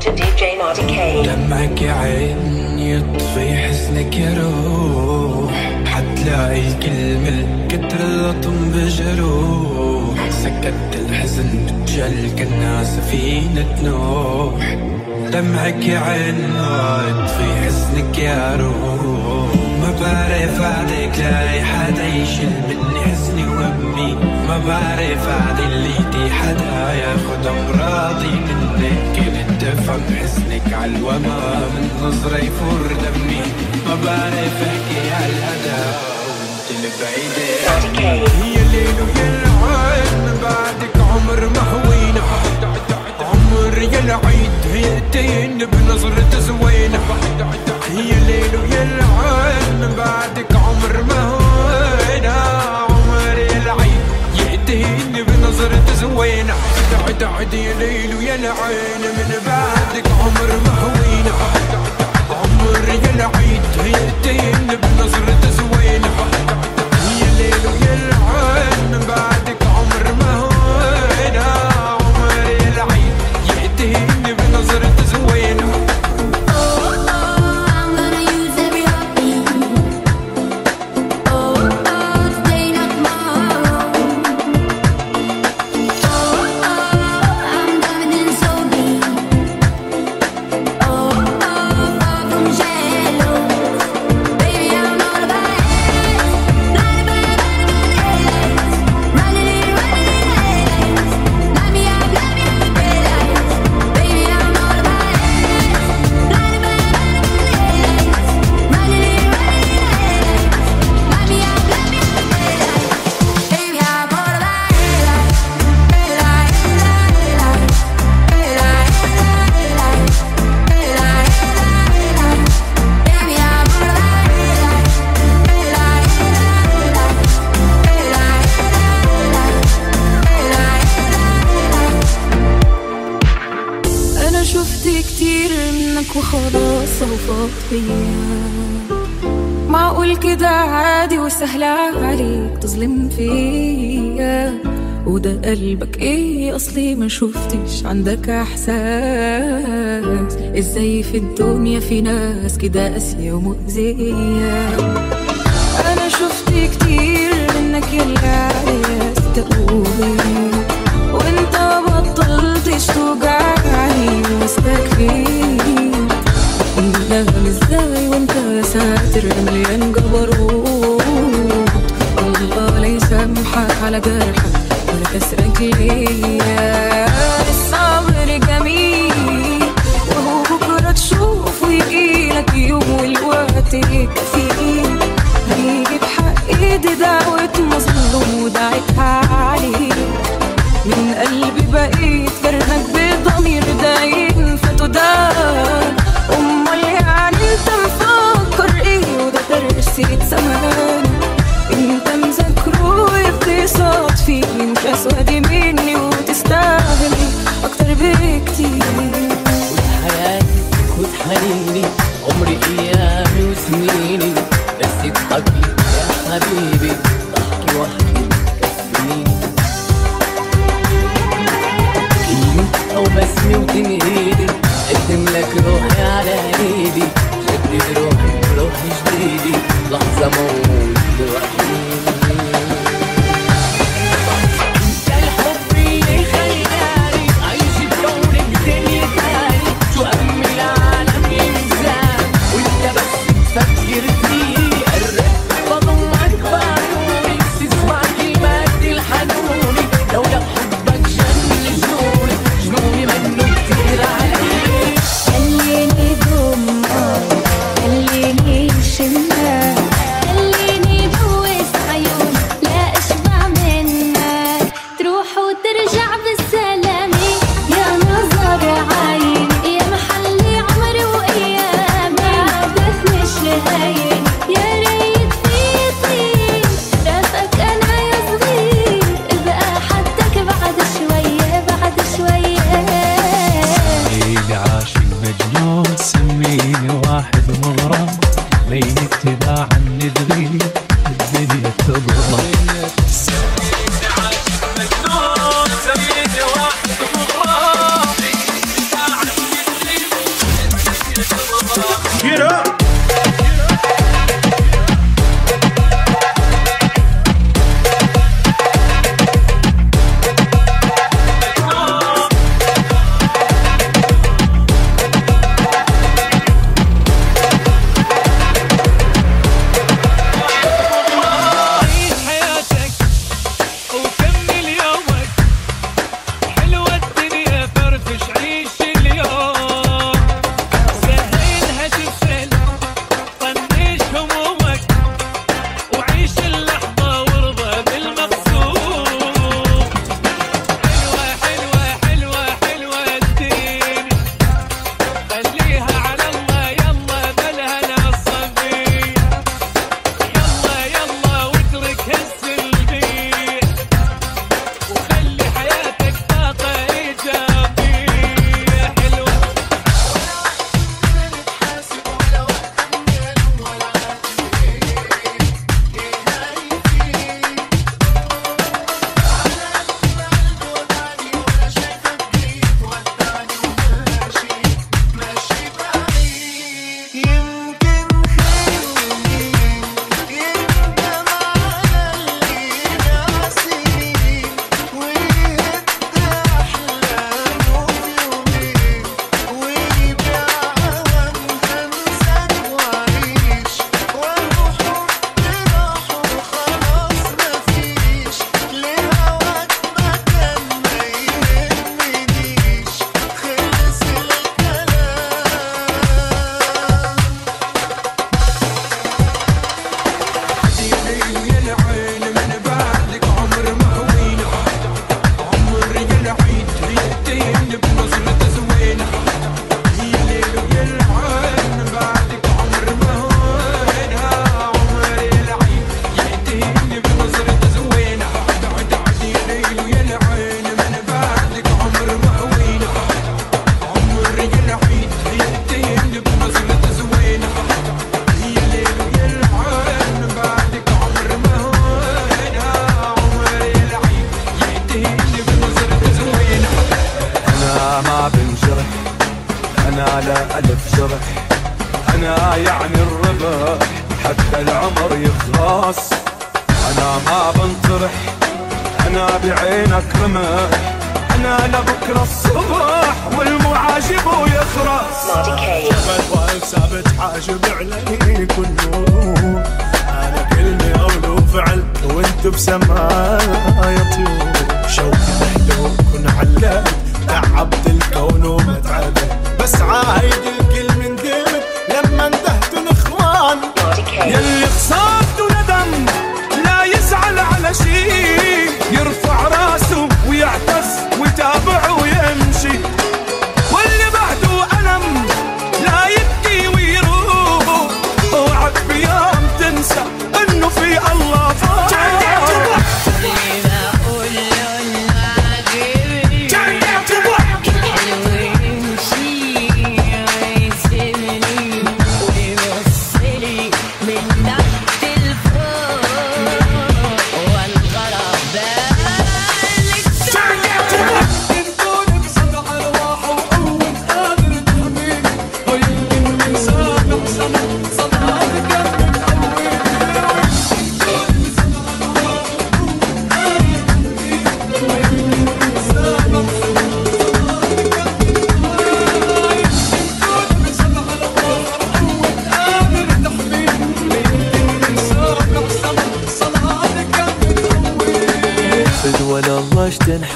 to دمك يا عين يطفي حزنك يا روح. حتلاقي الكلمة كتر اللطم بجروح سكت الحزن بتجل كنا سفينة نوح دمعك يا عين يطفي حزنك يا روح. ما بعرف بعدك لاي حدا يشيل مني بي ما بعرف عدليتي حدا ياخد أمراضي منك كنت افهم حزنك عالوما من نظرة يفور دمي. ما بعرف أحكي عالهدى وأنت البعيدة. هي الليل ويا العين من بعدك عمر ما هوينا عمر يا العيد هيئتين بنظرة زوينة. هي الليل ويا العين من بعدك عمر ما هوينا زوينا تعد تعد يا ليل ويا العين. من بعدك عمر ما هوينا عمر يا العيد هيتين بنظرة زوينا يا ليل ويا العين من بعدك عندك إحساس؟ إزاي في الدنيا في ناس كده قاسيه ومؤذية؟ عليلي عمري ايامي وسنيني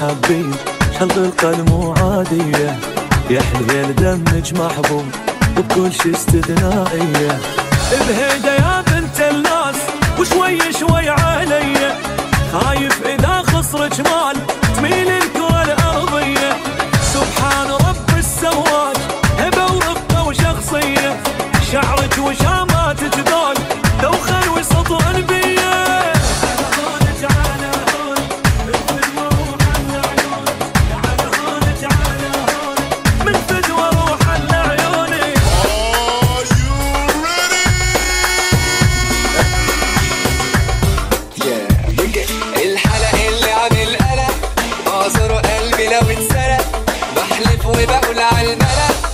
حابين خلق القلم عادية. يا حليل دمج محبوب وبكل شي استثنائية. بهيدا يا بنت الناس وشوي شوي علي. خايف إذا خسرك ما وبقول وبولع الملل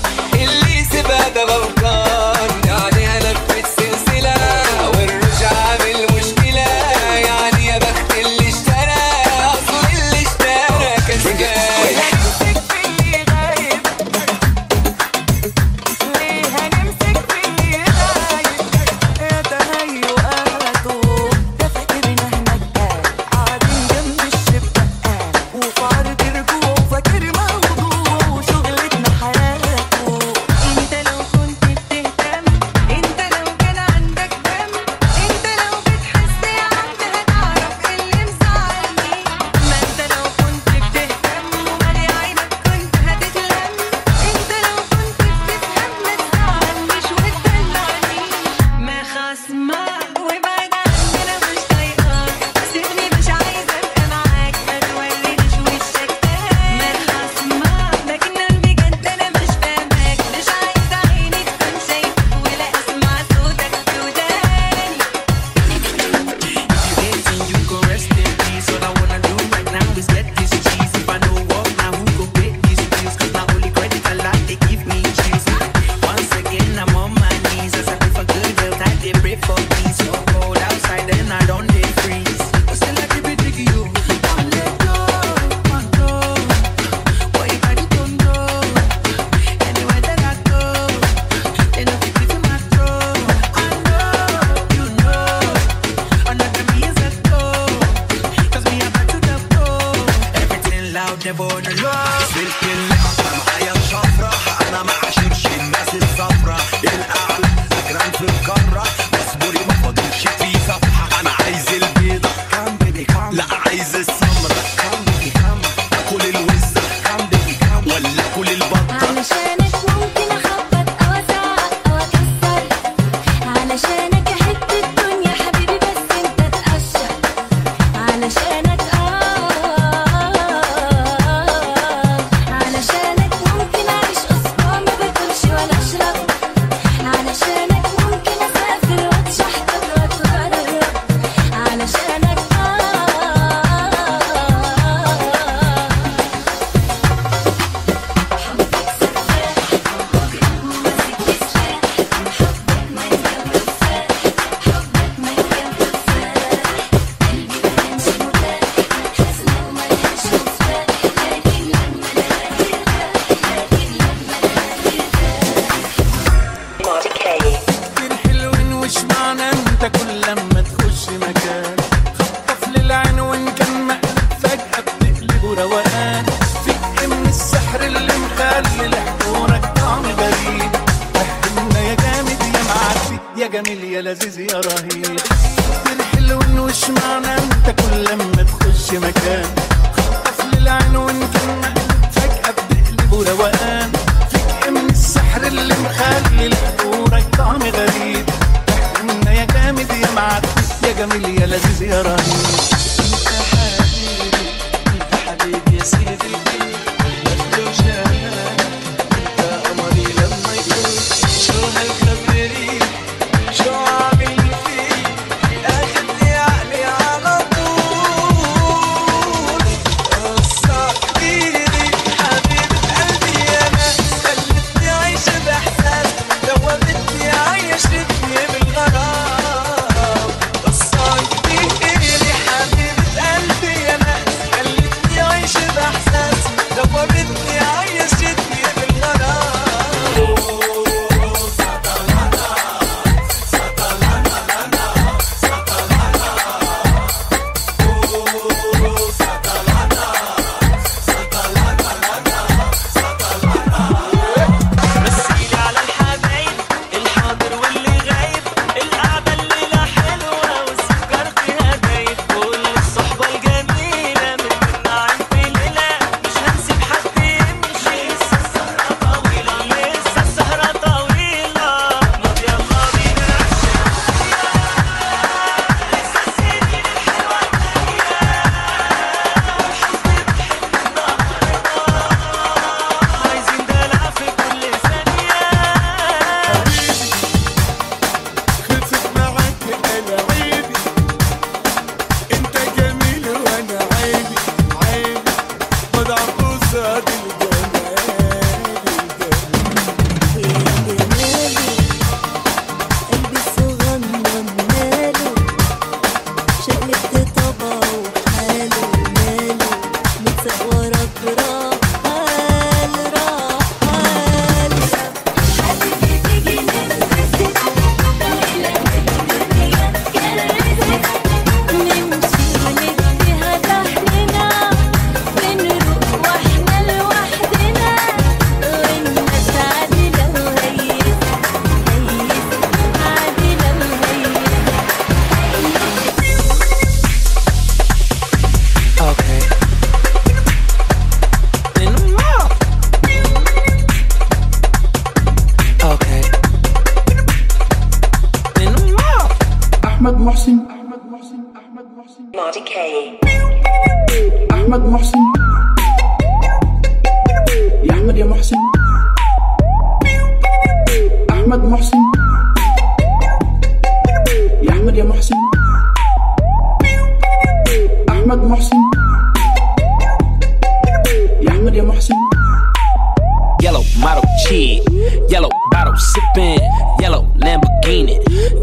spin. Yellow Lamborghini,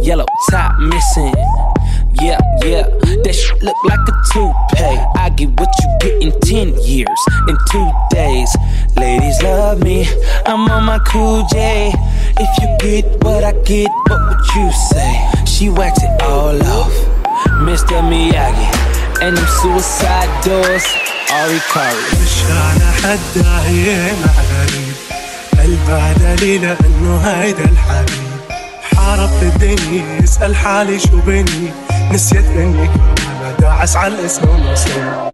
yellow top missing. Yeah, yeah, that shit look like a toupee. I get what you get in 10 years, in two days. Ladies love me, I'm on my cool J. If you get what I get, what would you say? She whacks it all off, Mr. Miyagi, and them suicide doors. Ari Kari. مش انا حد قلب عدلي لأنه هيدا الحبيب. حارب الدنيا اسأل حالي شو بني. نسيت إني كنت داعس على الاسم ونصيب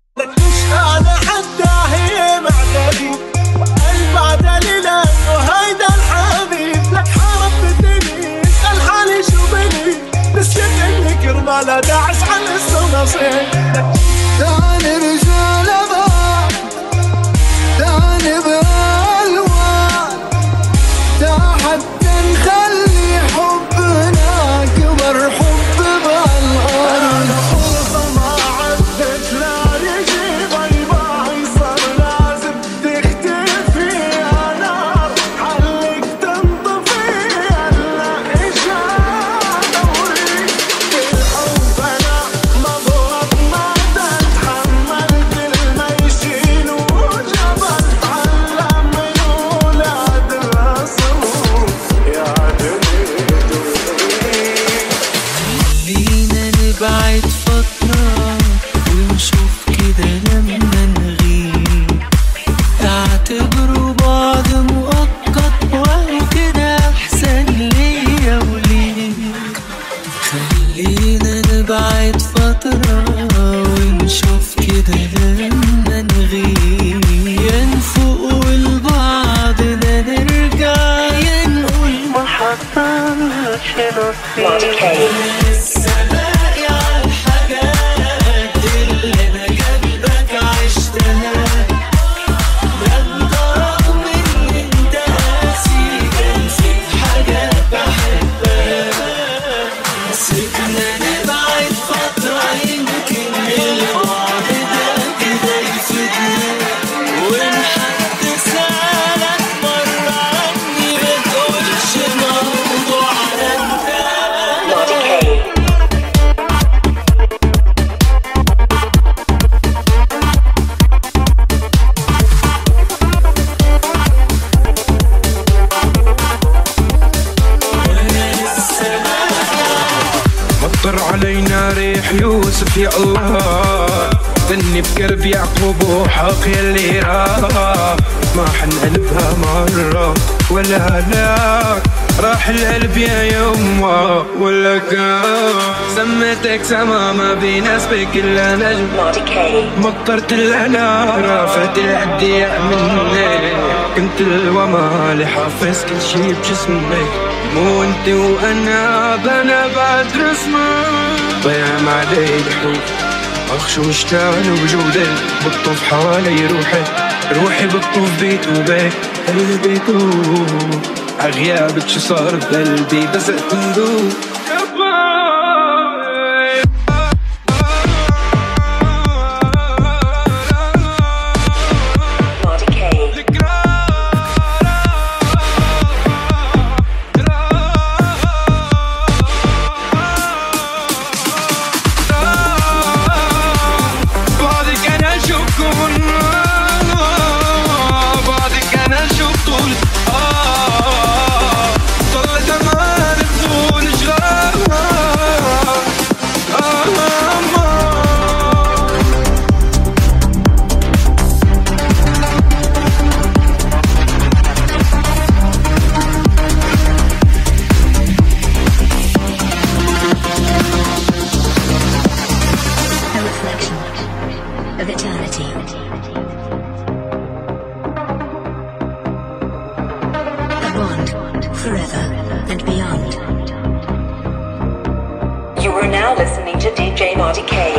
لا داعس على الاسم المصري لك نبعد فترة ونشوف كده لما نغيب. يا نفوق لبعضنا نرجع. يا نقول ما حصلش نصيب يوسف يا الله. ظني بقلب يعقوب وحق يلي راه. ما حنقلبها مرة ولا لا. راح القلب يا يما ولا كان سميتك سما ما بين إلا نجم. مطرت الأنا رافت العدية مني. كنت الوما لحافظ حافظ كل شي بجسمك. مو انت وانا بنا بعد رسمة. ضيع ما عليك حب. اخشى واشتعل وجودي بطف حوالي روحي روحي بطف بيت وبيت. قلبي طول عغيابك شو صار بقلبي بس تندوب now listening to DJ Marty K.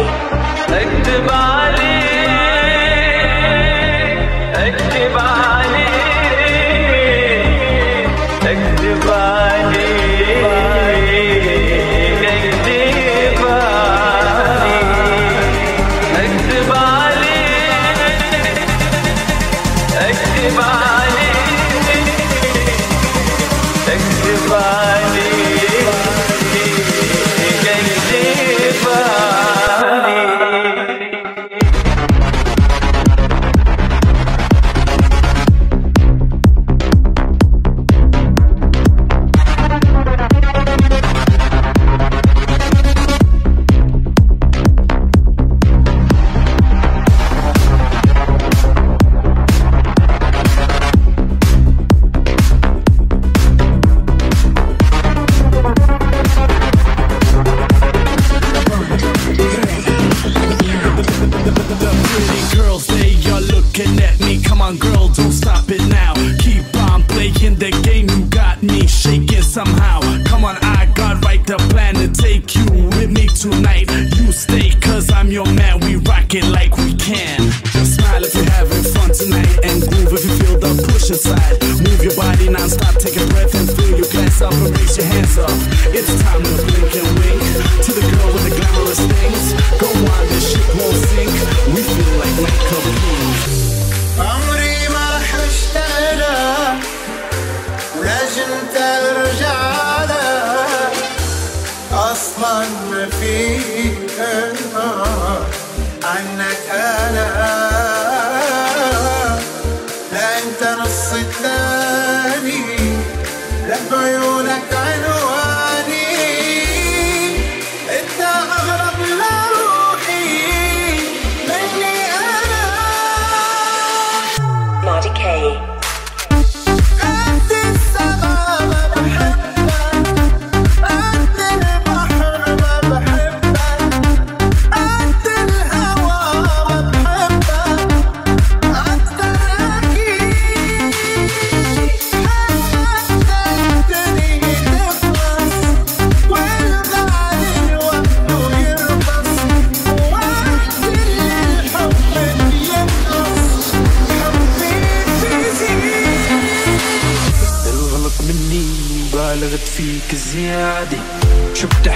all that kind of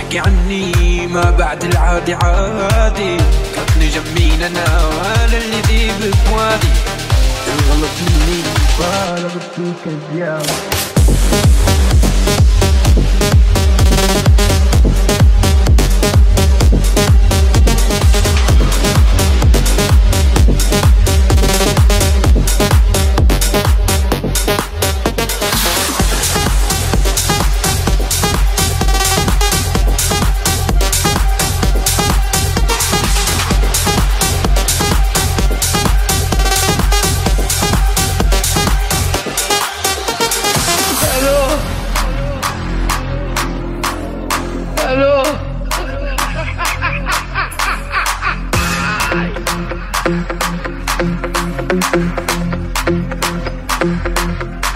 بتحكي عني ما بعد العادي عادي. كاتني جنبين أنا وأنا اللي ذيب بوادي الغلط مني بالغ فيك زيادة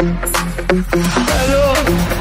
Hello.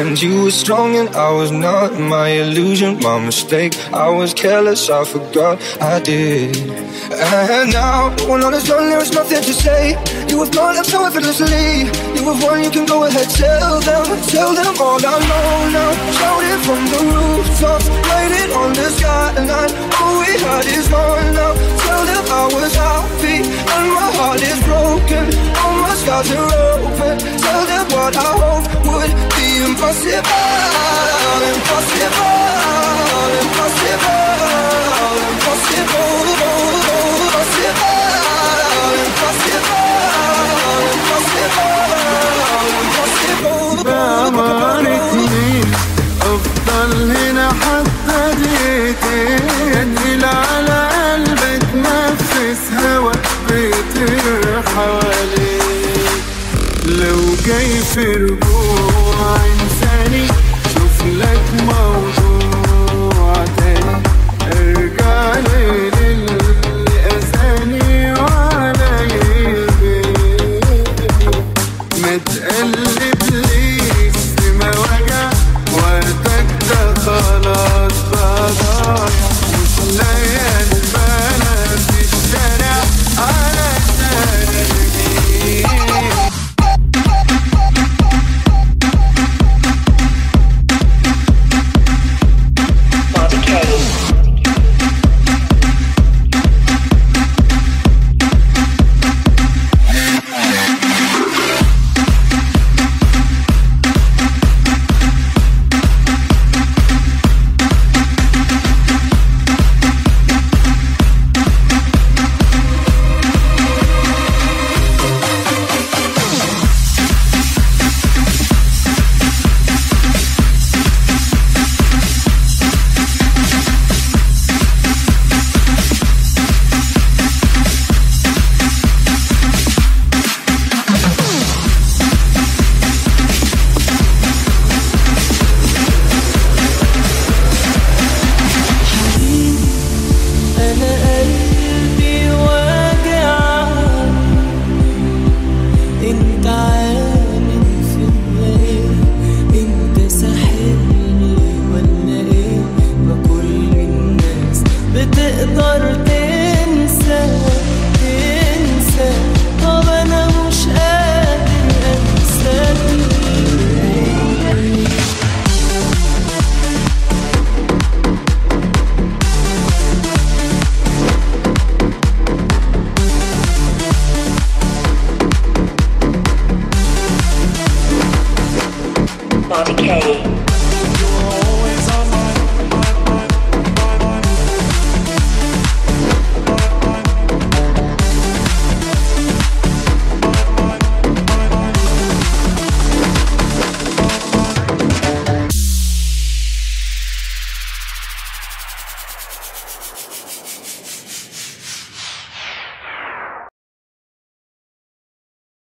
And you were strong and I was not. My illusion, my mistake. I was careless, I forgot I did. And now, when all is done, there's nothing to say. You have gone up so effortlessly. You have won, you can go ahead, tell them, tell them all I know now. Shout it from the rooftops, write it on the skyline. All we had is gone now. Tell them I was happy and my heart is broken. All my scars are open. Tell them what I hope would be impossible, impossible, impossible, impossible, impossible, impossible,